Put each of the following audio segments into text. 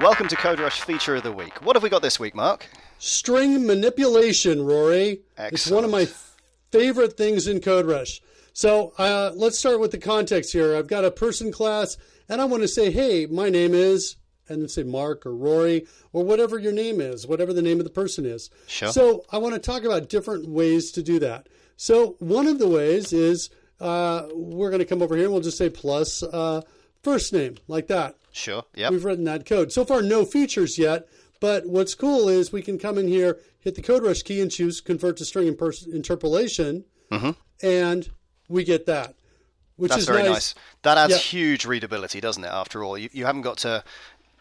Welcome to CodeRush Feature of the Week. What have we got this week, Mark? String manipulation, Rory. Excellent. It's one of my favorite things in CodeRush. So uh, let's start with the context here. I've got a person class, and I want to say, hey, my name is, and then say Mark or Rory or whatever your name is, whatever the name of the person is. Sure. So I want to talk about different ways to do that. So one of the ways is uh, we're going to come over here and we'll just say plus uh, first name, like that. Sure. Yeah. We've written that code. So far, no features yet. But what's cool is we can come in here, hit the CodeRush key, and choose convert to string interpolation, and we get that, which Mm-hmm. That's is very nice. nice. That adds Yeah. huge readability, doesn't it? After all, you, you haven't got to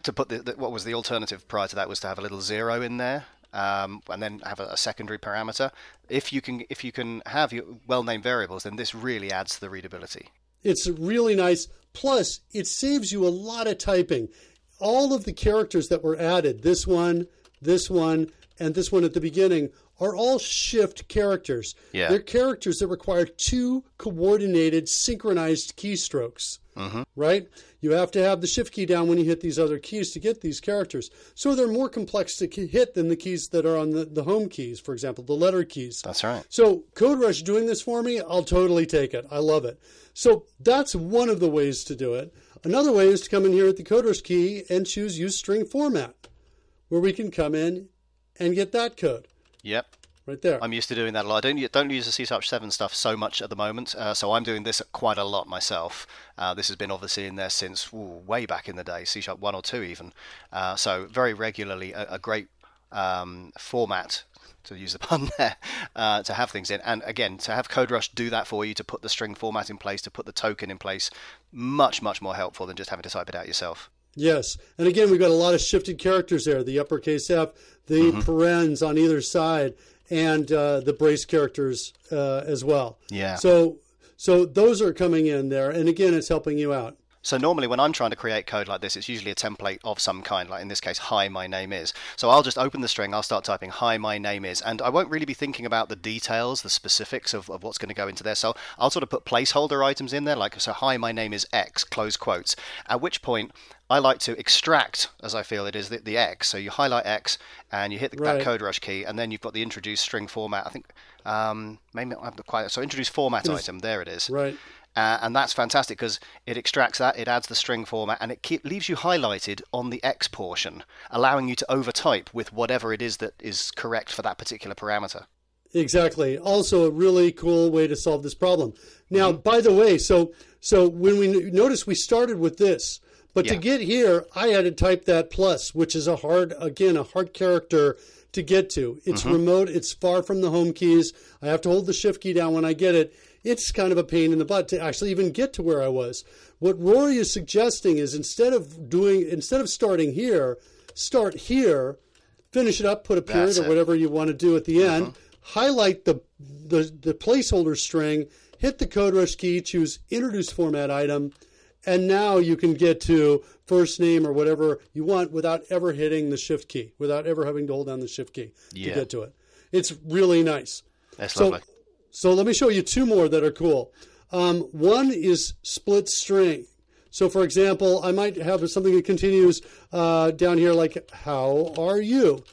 to put the, the what was the alternative prior to that was to have a little zero in there, um, and then have a, a secondary parameter. If you can if you can have your well-named variables, then this really adds to the readability. It's really nice. Plus, it saves you a lot of typing. All of the characters that were added, this one, this one, and this one at the beginning, are all shift characters. Yeah. They're characters that require two coordinated, synchronized keystrokes. Mm-hmm. Right? You have to have the shift key down when you hit these other keys to get these characters. So they're more complex to hit than the keys that are on the, the home keys, for example, the letter keys. That's right. So CodeRush doing this for me, I'll totally take it. I love it. So that's one of the ways to do it. Another way is to come in here at the CodeRush key and choose use string format, where we can come in and get that code Yep. right there. I'm used to doing that a lot. I don't don't use the C Sharp 7 stuff so much at the moment, uh, so I'm doing this quite a lot myself. Uh, this has been obviously in there since ooh, way back in the day, C Sharp 1 or 2 even. Uh, so very regularly, a, a great um, format to use the pun there uh, to have things in. And again, to have CodeRush do that for you, to put the string format in place, to put the token in place, much much more helpful than just having to type it out yourself. Yes. And again, we've got a lot of shifted characters there the uppercase F, the Mm-hmm. parens on either side, and uh, the brace characters uh, as well. Yeah. So, so those are coming in there. And again, it's helping you out. So normally when I'm trying to create code like this, it's usually a template of some kind, like in this case, hi, my name is. So I'll just open the string, I'll start typing hi, my name is, and I won't really be thinking about the details, the specifics of, of what's going to go into there. So I'll sort of put placeholder items in there, like, so hi, my name is X, close quotes, at which point I like to extract, as I feel it is, the, the X. So you highlight X and you hit the, that CodeRush key, and then you've got the introduce string format. I think, um, maybe not have the quite, so introduce format item, there it is. Right. Uh, and that's fantastic because it extracts that, it adds the string format, and it keep, leaves you highlighted on the X portion, allowing you to overtype with whatever it is that is correct for that particular parameter. Exactly. Also, a really cool way to solve this problem. Now, Mm-hmm. by the way, so so when we notice we started with this, but to get here, I had to type that plus, which is a hard again a hard character to get to. It's Mm-hmm. remote. It's far from the home keys. I have to hold the shift key down when I get it. It's kind of a pain in the butt to actually even get to where I was. What Rory is suggesting is instead of doing instead of starting here, start here, finish it up, put a period or. Mm-hmm. whatever you want to do at the end, highlight the, the the placeholder string, hit the CodeRush key, choose introduce format item, and now you can get to first name or whatever you want without ever hitting the shift key, without ever having to hold down the shift key Yeah. to get to it. It's really nice. That's So, lovely. so let me show you two more that are cool. Um, one is split string. So, for example, I might have something that continues uh, down here like, How are you?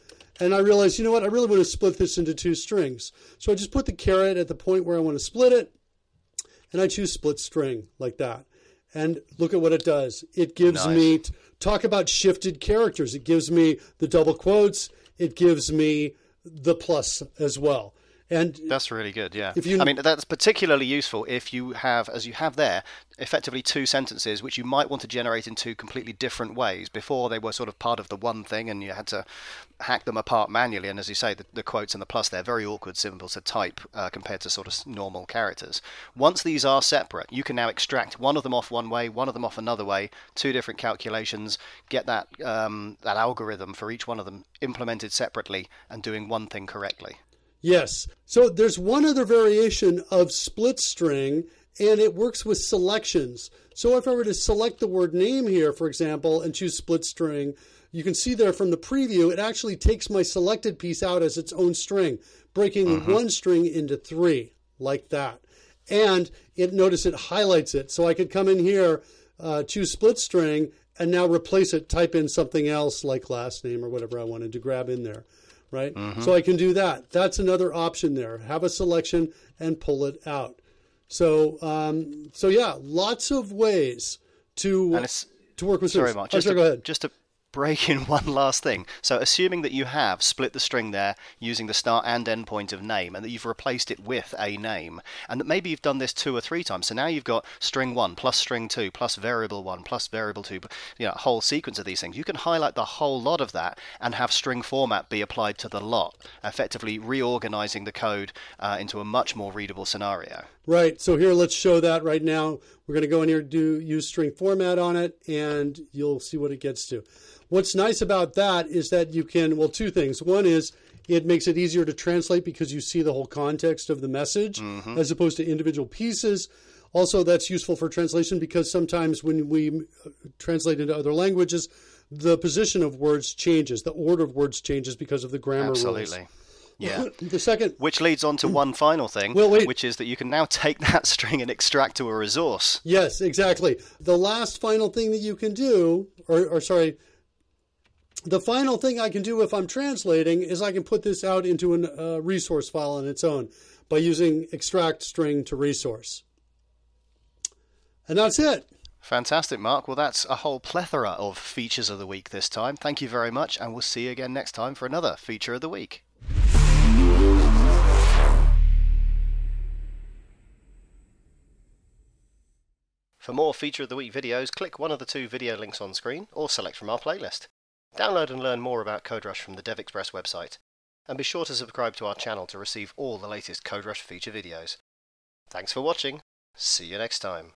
And I realize, you know what, I really want to split this into two strings. So I just put the caret at the point where I want to split it, and I choose split string like that. And look at what it does. It gives Nice. me, talk about shifted characters. It gives me the double quotes, it gives me the plus as well. And That's really good, yeah. If you- I mean, that's particularly useful if you have, as you have there, effectively two sentences which you might want to generate in two completely different ways. Before they were sort of part of the one thing and you had to hack them apart manually. And as you say, the, the quotes and the plus, they're very awkward symbols to type uh, compared to sort of normal characters. Once these are separate, you can now extract one of them off one way, one of them off another way, two different calculations, get that, um, that algorithm for each one of them implemented separately and doing one thing correctly. Yes. So there's one other variation of split string, and it works with selections. So if I were to select the word name here, for example, and choose split string, you can see there from the preview, it actually takes my selected piece out as its own string, breaking one string into three, like that. And it notice it highlights it. So I could come in here, uh, choose split string, and now replace it, type in something else like last name or whatever I wanted to grab in there, right? Mm-hmm. So I can do that. That's another option there. Have a selection and pull it out. So, um, so yeah, lots of ways to to work with. Sorry, Mark. Just, oh, to, go ahead. just to break in one last thing. So, assuming that you have split the string there using the start and end point of name, and that you've replaced it with a name, and that maybe you've done this two or three times. So now you've got string one plus string two plus variable one plus variable two, you know, a whole sequence of these things. You can highlight the whole lot of that and have string format be applied to the lot, effectively reorganizing the code uh, into a much more readable scenario. Right. So here, let's show that right now. We're going to go in here do use string format on it, and you'll see what it gets to. What's nice about that is that you can, well, two things. One is it makes it easier to translate because you see the whole context of the message mm-hmm. as opposed to individual pieces. Also, that's useful for translation because sometimes when we uh, translate into other languages, the position of words changes, the order of words changes because of the grammar Absolutely. rules. Yeah. the second, which leads on to one final thing, well, which is that you can now take that string and extract to a resource. Yes, exactly. The last final thing that you can do, or, or sorry, the final thing I can do if I'm translating is I can put this out into a uh, resource file on its own by using extract string to resource. And that's it. Fantastic, Mark. Well, that's a whole plethora of features of the week this time. Thank you very much, and we'll see you again next time for another feature of the week. For more Feature of the Week videos, click one of the two video links on screen or select from our playlist. Download and learn more about CodeRush from the DevExpress website, and be sure to subscribe to our channel to receive all the latest CodeRush feature videos. Thanks for watching. See you next time.